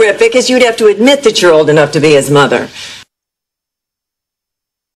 horrific is you'd have to admit that you're old enough to be his mother.